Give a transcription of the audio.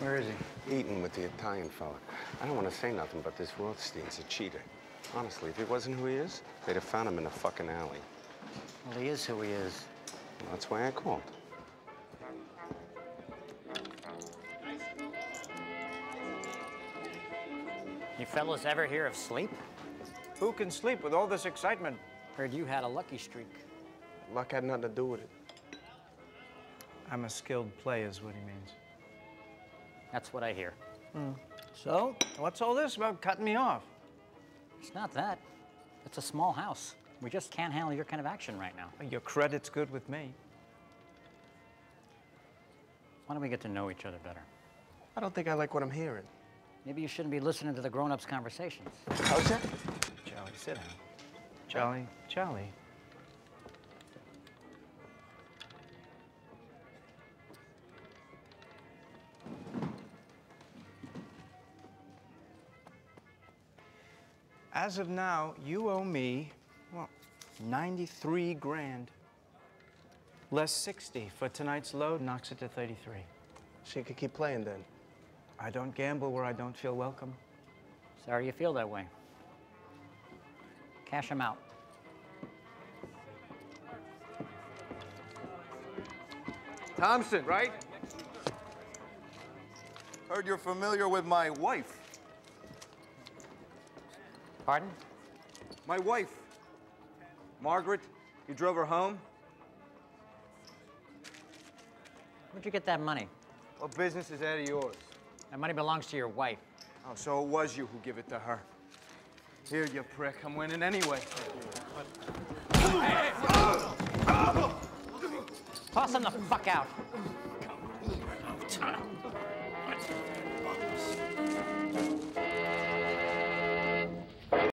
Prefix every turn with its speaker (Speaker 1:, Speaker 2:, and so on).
Speaker 1: Where is he?
Speaker 2: Eating with the Italian fella. I don't want to say nothing, but this Rothstein's a cheater. Honestly, if he wasn't who he is, they'd have found him in a fucking alley.
Speaker 1: Well, he is who he is.
Speaker 2: Well, that's why I called.
Speaker 1: You fellas ever hear of sleep?
Speaker 3: Who can sleep with all this excitement?
Speaker 1: Heard you had a lucky streak.
Speaker 2: Luck had nothing to do with it.
Speaker 3: I'm a skilled player, is what he means.
Speaker 1: That's what I hear. Hmm.
Speaker 3: So, what's all this about cutting me off?
Speaker 1: It's not that. It's a small house. We just can't handle your kind of action right now.
Speaker 3: Your credit's good with me.
Speaker 1: Why don't we get to know each other better?
Speaker 2: I don't think I like what I'm hearing.
Speaker 1: Maybe you shouldn't be listening to the grown-ups' conversations.
Speaker 2: How's that?
Speaker 3: Charlie, sit down. Charlie, Charlie. As of now, you owe me, well, 93 grand. Less 60 for tonight's load knocks it to 33.
Speaker 2: So you could keep playing then.
Speaker 3: I don't gamble where I don't feel welcome.
Speaker 1: Sorry you feel that way. Cash him out.
Speaker 4: Thompson, right? Heard you're familiar with my wife.
Speaker 1: Pardon?
Speaker 4: My wife. Margaret, you drove her home?
Speaker 1: Where'd you get that money?
Speaker 4: What business is that of yours?
Speaker 1: That money belongs to your wife.
Speaker 4: Oh, so it was you who gave it to her. Here, you prick. I'm winning anyway.
Speaker 1: Toss him the fuck out.